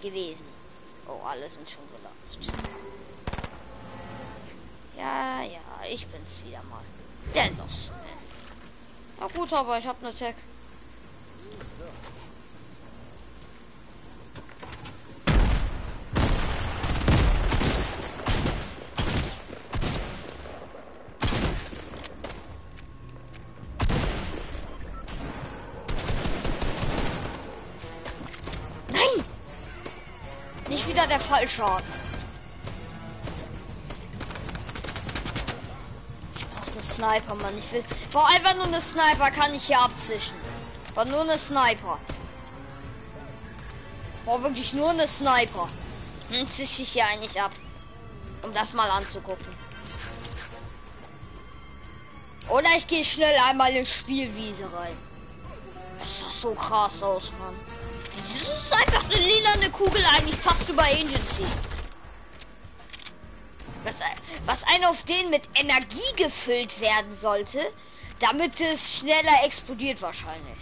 gewesen. Oh, alle sind schon gelacht. Ja, ja, ich bin's wieder mal. Der Lost Man. Ja gut, aber ich hab ne Tech. Fallschaden. Ich brauche eine Sniper, Mann. Ich will. Boah, einfach nur eine Sniper kann ich hier abzischen. War nur eine Sniper. Boah, wirklich nur eine Sniper. Dann zische ich hier eigentlich ab. Um das mal anzugucken. Oder ich gehe schnell einmal in Spielwiese rein. Das sah so krass aus, Mann. Das ist einfach eine lilane Kugel eigentlich fast über Agency. Was, was einer auf den mit Energie gefüllt werden sollte, damit es schneller explodiert wahrscheinlich.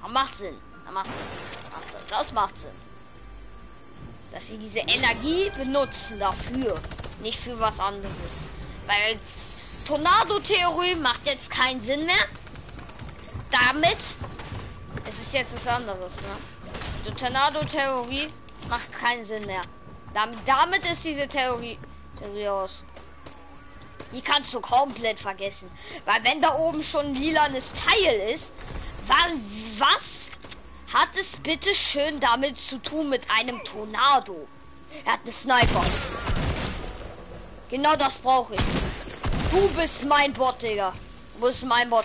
Aber macht Sinn. Das macht Sinn. Macht Sinn. Das macht Sinn. Dass sie diese Energie benutzen dafür. Nicht für was anderes. Weil Tornado-Theorie macht jetzt keinen Sinn mehr. Damit es ist jetzt was anderes, ne? Die Tornado-Theorie macht keinen Sinn mehr. Damit, ist diese Theorie, Theorie aus. Die kannst du komplett vergessen. Weil wenn da oben schon ein lilanes Teil ist, war, was hat es bitte schön damit zu tun mit einem Tornado? Er hat eine Sniper. Genau das brauche ich. Du bist mein Bot, Digga. Du bist mein Bot.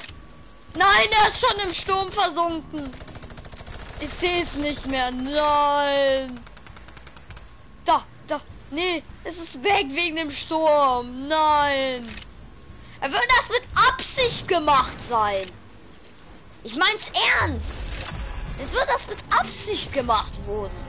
Nein, er ist schon im Sturm versunken. Ich sehe es nicht mehr. Nein. Da, da. Nee, es ist weg wegen dem Sturm. Nein. Er wird das mit Absicht gemacht sein. Ich mein's ernst. Es wird das mit Absicht gemacht worden.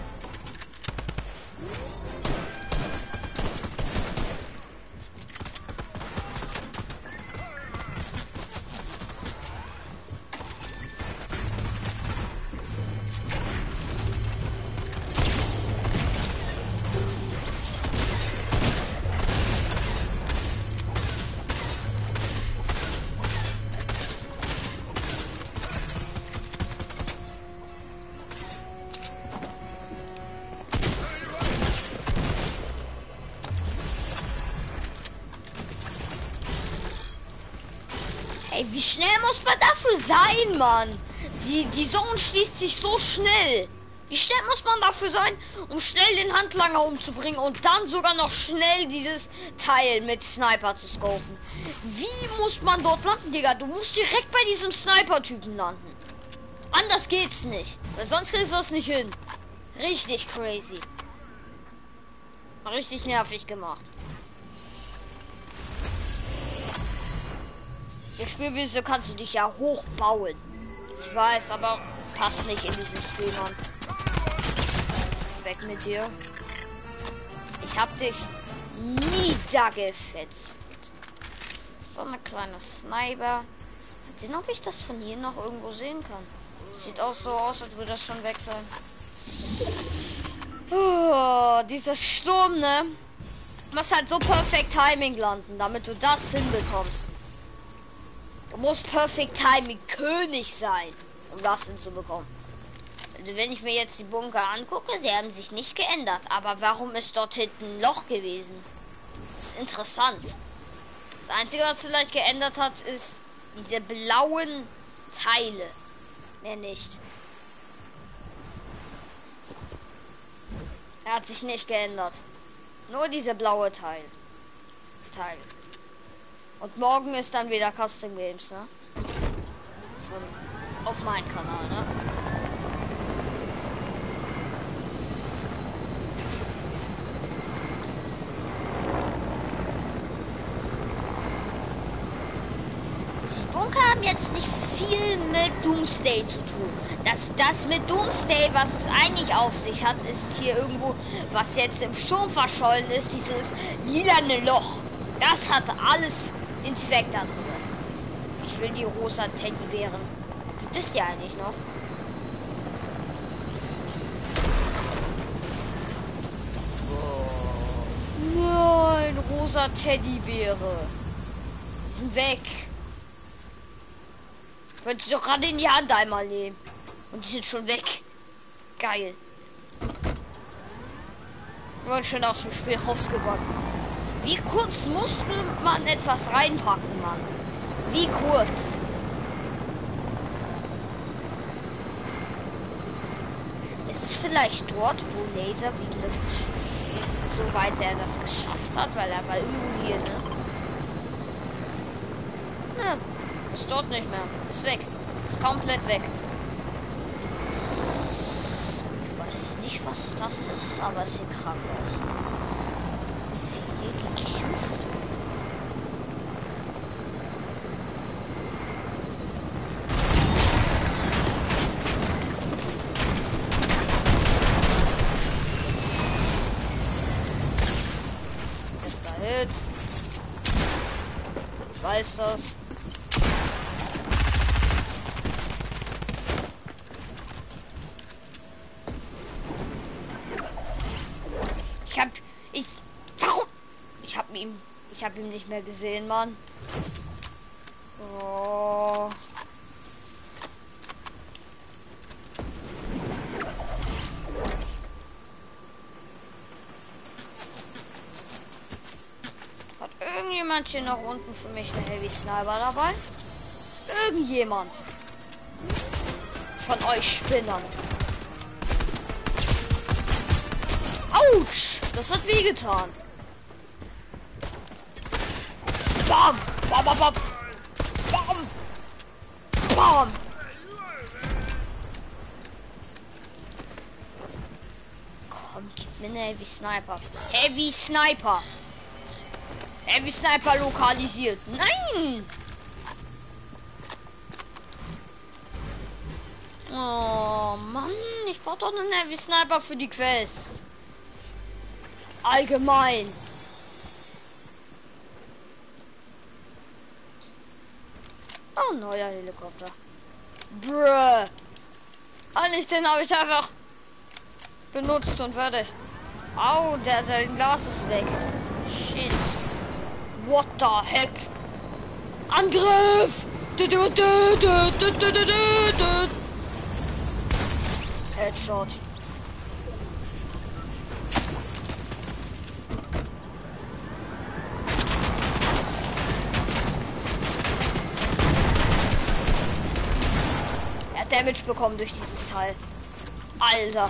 Ey, wie schnell muss man dafür sein, Mann? Die, die Zone schließt sich so schnell. Wie schnell muss man dafür sein, um schnell den Handlanger umzubringen und dann sogar noch schnell dieses Teil mit Sniper zu scopen? Wie muss man dort landen, Digga? Du musst direkt bei diesem Sniper-Typen landen. Anders geht's nicht. Weil sonst kriegst du das nicht hin. Richtig crazy. Richtig nervig gemacht. Der Spielwiese kannst du dich ja hochbauen. Ich weiß, aber passt nicht in diesem Spiel, Mann. Weg mit dir. Ich hab dich niedergefetzt. So eine kleine Sniper. Sehen, ob ich das von hier noch irgendwo sehen kann. Sieht auch so aus, als würde das schon weg sein. Oh, dieser Sturm, ne? Muss halt so perfekt Timing landen, damit du das hinbekommst. Du musst Perfect Timing König sein, um das hinzubekommen. Also wenn ich mir jetzt die Bunker angucke, sie haben sich nicht geändert. Aber warum ist dort hinten ein Loch gewesen? Das ist interessant. Das Einzige, was vielleicht geändert hat, ist diese blauen Teile. Mehr nicht. Er hat sich nicht geändert. Nur diese blaue Teil. Teil. Und morgen ist dann wieder Custom Games, ne? Von, auf meinem Kanal, ne? Die Bunker haben jetzt nicht viel mit Doomsday zu tun. Das, das mit Doomsday, was es eigentlich auf sich hat, ist hier irgendwo, was jetzt im Sturm verschollen ist, dieses lilane Loch. Das hat alles den Zweck da drüber. Ich will die rosa Teddybären. Gibt es ja eigentlich noch? Oh. Nein, rosa Teddybäre. Die sind weg. Könntest du doch gerade in die Hand einmal nehmen. Und die sind schon weg. Geil. Wir waren schon aus dem Spiel rausgebacken. Wie kurz muss man etwas reinpacken, Mann? Wie kurz? Ist es vielleicht dort, wo Laser wie das soweit er das geschafft hat, weil er war irgendwo hier, ne? Na, ist dort nicht mehr. Ist weg. Ist komplett weg. Ich weiß nicht, was das ist, aber es sieht krank aus. Viel gekämpft. Ist da Hit. Ich weiß das. Ich hab. Ich. Warum? Ich hab ihn. Ich hab ihn nicht mehr gesehen, Mann. Oh. Hat irgendjemand hier noch unten für mich eine Heavy Sniper dabei? Irgendjemand. Von euch Spinnern. Autsch! Das hat wehgetan. Bam! Bam, bam, bam! Bam! Bam! Komm, gib mir eine Heavy Sniper. Heavy Sniper! Heavy Sniper lokalisiert. Nein! Oh Mann, ich brauche doch einen Heavy Sniper für die Quest. Allgemein. Oh, neuer Helikopter. Bruh. Ah, Eigentlich den habe ich einfach benutzt und fertig. Au, der, der Glas ist weg. Shit. What the heck? Angriff! Headshot. Damage bekommen durch dieses Teil. Alter.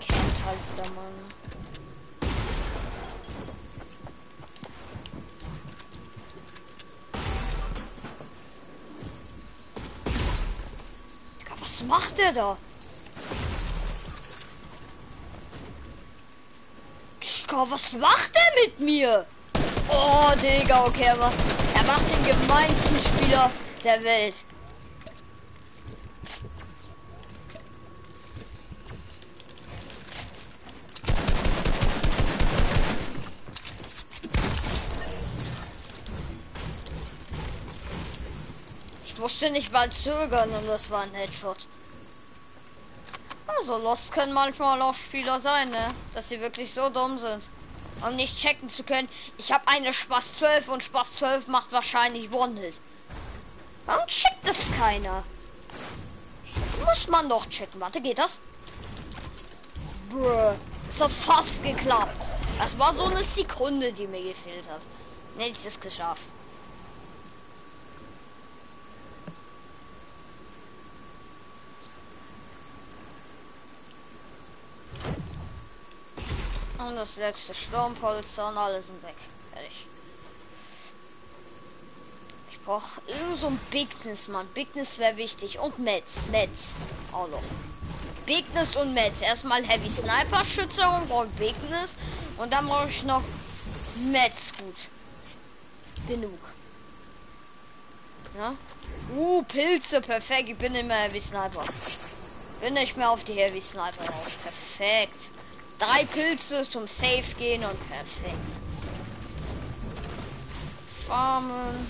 Er campt halt wieder, Mann. Digga, was macht der da? Digga, was macht er mit mir? Oh, Digga, okay, er macht, er macht den gemeinsten Spieler der Welt. Ich musste nicht mal zögern und das war ein Headshot. Also Lost können manchmal auch Spieler sein, ne? Dass sie wirklich so dumm sind. Um nicht checken zu können, ich habe eine Spaß 12 und Spaß 12 macht wahrscheinlich One-Hit. Warum checkt das keiner? Das muss man doch checken. Warte, geht das? Bruh. Es hat fast geklappt. Das war so eine Sekunde, die mir gefehlt hat. Ne, ich es geschafft. Und das letzte Sturmpolster und alle sind weg. Fertig. Ich brauche irgend so ein Bigness, Mann. Bigness wäre wichtig. Und Metz. Metz. Auch noch. Bigness und Metz. Erstmal Heavy Sniper Schützerung brauche Bigness. Und dann brauche ich noch Metz. Gut. Genug. Ja? Uh, Pilze. Perfekt. Ich bin mehr Heavy Sniper. Bin nicht mehr auf die Heavy Sniper drauf. Perfekt. Drei Pilze zum Safe gehen und perfekt. farmen.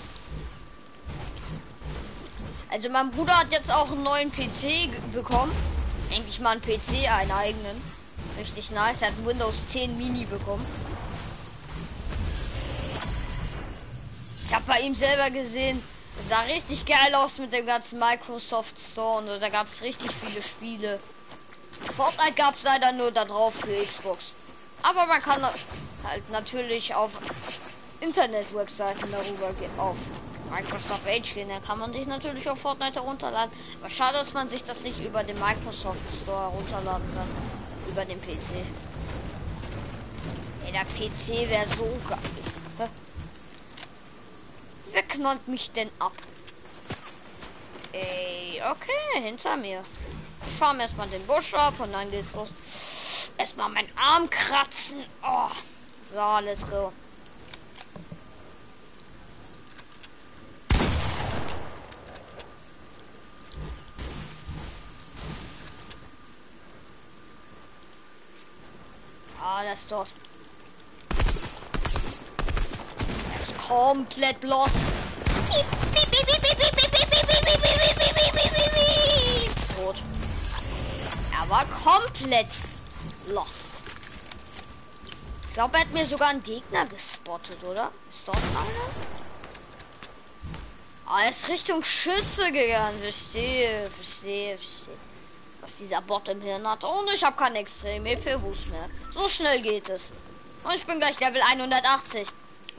Also mein Bruder hat jetzt auch einen neuen PC bekommen. Endlich mal einen PC, einen eigenen. Richtig nice. Er hat einen Windows 10 Mini bekommen. Ich habe bei ihm selber gesehen, es sah richtig geil aus mit dem ganzen Microsoft Store und da gab es richtig viele Spiele. Fortnite gab es leider nur da drauf für Xbox. Aber man kann halt natürlich auf Internet-Webseiten darüber gehen, auf Microsoft Edge gehen, dann kann man sich natürlich auf Fortnite herunterladen. Aber schade, dass man sich das nicht über den Microsoft Store herunterladen kann. Über den PC. Ey, der PC wäre so geil. Wer knallt mich denn ab? Ey, okay, hinter mir. Ich fahre erstmal den Busch ab und dann geht's los. Erstmal meinen Arm kratzen. Oh. So, let's go. Ah, das ist dort. Er ist komplett los. Tot. Er war komplett lost. Ich glaube, er hat mir sogar einen Gegner gespottet, oder? Ist dort einer? Ah, er ist Richtung Schüsse gegangen. Verstehe, verstehe, verstehe. Was dieser Bot im Hirn hat. Und ich habe keinen extrem EP-Boost mehr. So schnell geht es. Und ich bin gleich Level 180.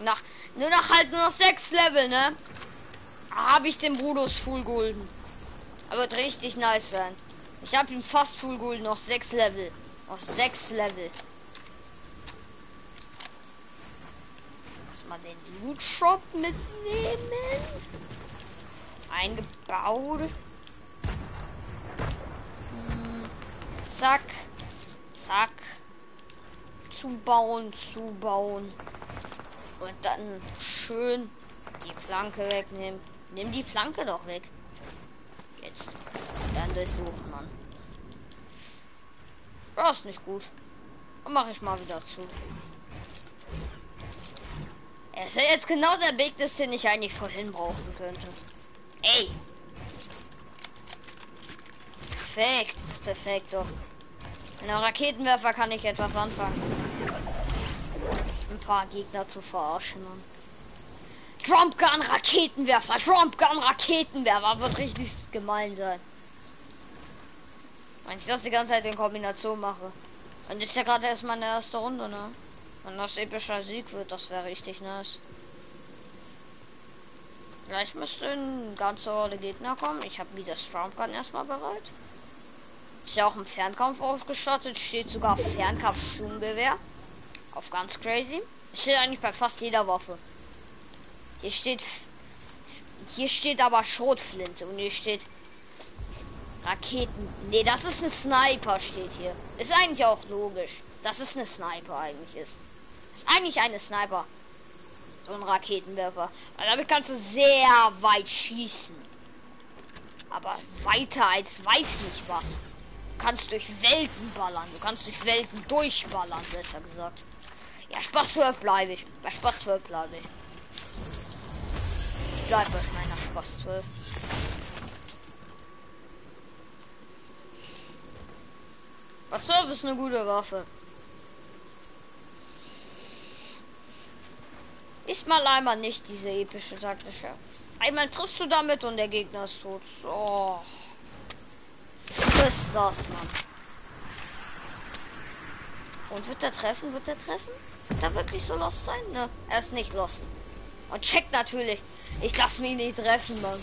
Nach, nur noch halt nur noch 6 Level, ne? Habe ich den Brudos Full Golden. Aber wird richtig nice sein. Ich habe ihm fast Full Golden, noch 6 Level. Noch 6 Level. Mal den Loot Shop mitnehmen. Eingebaut. Hm. Zack. Zack. Zubauen, zubauen. Und dann schön die Planke wegnehmen. Nimm die Planke doch weg. Jetzt. Durchsuchen, Mann. Das ist nicht gut. Dann mache ich mal wieder zu. Es ist jetzt genau der Weg, das den ich eigentlich vorhin brauchen könnte. Ey! Perfekt, ist perfekt doch. Mit einem Raketenwerfer kann ich etwas anfangen. Ein paar Gegner zu verarschen, Mann. Trumpgun Raketenwerfer, Trumpgun Raketenwerfer wird richtig gemein sein. Wenn ich das die ganze Zeit in Kombination mache. Und ist ja gerade erst meine erste Runde, ne? Wenn das epischer Sieg wird, das wäre richtig nice. Gleich müsste ein ganzer Horde Gegner kommen. Ich habe wieder Stromgun erstmal bereit. Ist ja auch im Fernkampf ausgestattet. Steht sogar Fernkampf-Schumgewehr. Auf ganz crazy. Steht eigentlich bei fast jeder Waffe. Hier steht. Hier steht aber Schrotflinte und hier steht Raketen. Nee, das ist ein Sniper, steht hier. Ist eigentlich auch logisch, dass es eine Sniper eigentlich ist. Ist eigentlich eine Sniper. So ein Raketenwerfer. Weil damit kannst du sehr weit schießen. Aber weiter als weiß nicht was. Du kannst durch Welten ballern. Du kannst durch Welten durchballern, besser gesagt. Ja, Spaß 12 bleibe ich. Bei Spaß 12 bleibe ich. Ich bleibe bei meiner Spaß 12. Was 12 ist eine gute Waffe. Ist mal einmal nicht diese epische taktische. Einmal triffst du damit und der Gegner ist tot. Oh. Ist das, Mann? Und wird er treffen? Wird er treffen? Wird er wirklich so lost sein? Ne, er ist nicht lost. Und checkt natürlich. Ich lasse mich nicht treffen, Mann.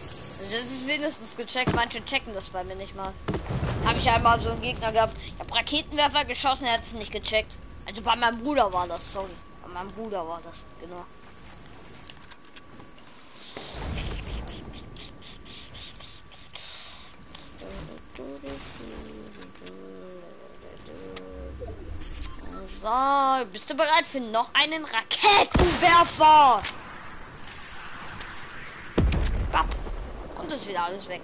Das ist wenigstens gecheckt. Manche checken das bei mir nicht mal. Habe ich einmal so einen Gegner gehabt. Ich habe Raketenwerfer geschossen, er hat es nicht gecheckt. Also bei meinem Bruder war das, sorry. Bei meinem Bruder war das, genau. So, bist du bereit für noch einen Raketenwerfer? Bap. Und ist wieder alles weg.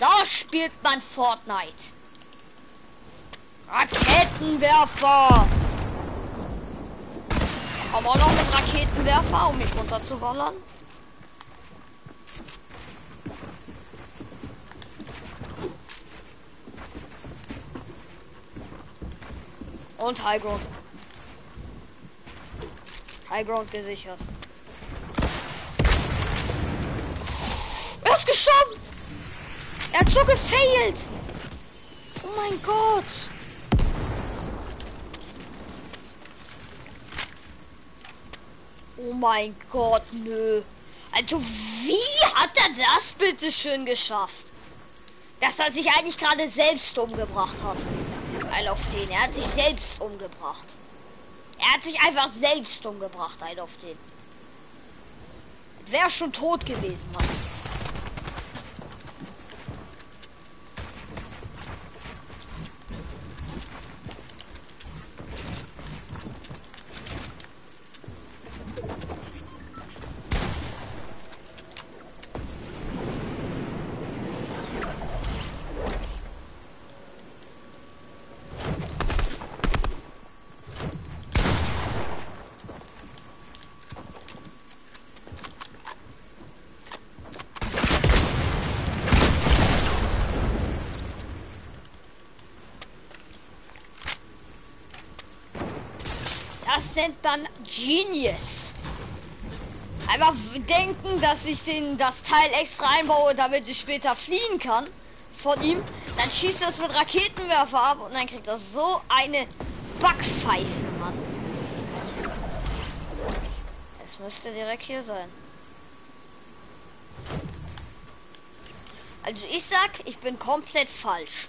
So spielt man Fortnite. Raketenwerfer. Komm auch noch mit Raketenwerfer, um mich runterzuballern. Und High Ground. High Ground gesichert. Er ist geschoben! Er hat so gefailt! Oh mein Gott! Oh mein Gott, nö. Also wie hat er das bitte schön geschafft? Dass er sich eigentlich gerade selbst umgebracht hat. Weil auf den. Er hat sich selbst umgebracht. Er hat sich einfach selbst umgebracht, ein auf den. Wäre schon tot gewesen, Mann. Das nennt man Genius. Einfach denken, dass ich den das Teil extra einbaue, damit ich später fliehen kann von ihm. Dann schießt das mit Raketenwerfer ab und dann kriegt er so eine Backpfeife, Mann. Es müsste direkt hier sein. Also ich sag, ich bin komplett falsch.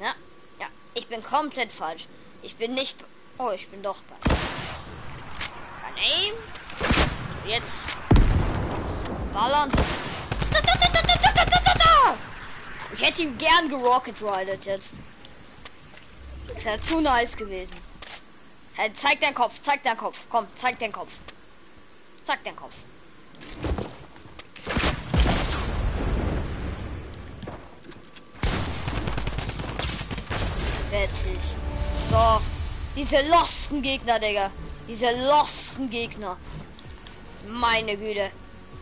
Ja, ja, ich bin komplett falsch. Ich bin nicht. Oh, ich bin doch bei. Aim. Jetzt. Ballern. Ich hätte ihn gern gerocket ridet jetzt. Das wäre zu nice gewesen. Hey, zeig deinen Kopf, zeig deinen Kopf. Komm, zeig deinen Kopf. Zeig deinen Kopf. Fertig. So. Diese losten Gegner, Digga. Diese losten Gegner. Meine Güte.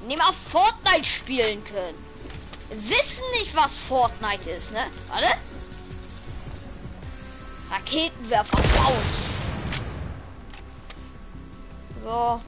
Nie mal Fortnite spielen können. Wissen nicht, was Fortnite ist, ne? Warte. Raketenwerfer raus. So.